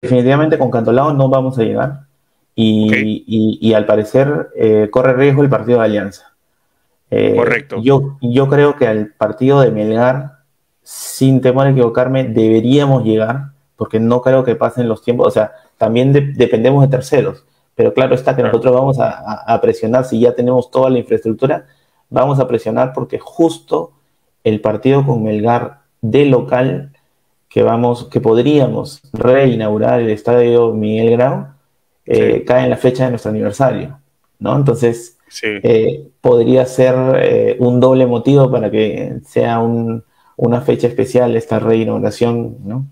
definitivamente con Cantolao no vamos a llegar. Y, al parecer eh, corre riesgo el partido de Alianza. Eh, Correcto. Yo, yo creo que al partido de Melgar, sin temor a equivocarme, deberíamos llegar, porque no creo que pasen los tiempos. O sea, también dependemos de terceros. Pero claro está que nosotros vamos a, presionar, si ya tenemos toda la infraestructura, vamos a presionar porque justo el partido con Melgar de local que vamos, que podríamos reinaugurar el estadio Miguel Grau, eh, cae en la fecha de nuestro aniversario, ¿no? Entonces, eh, podría ser eh, un doble motivo para que sea una fecha especial esta reinauguración, ¿no?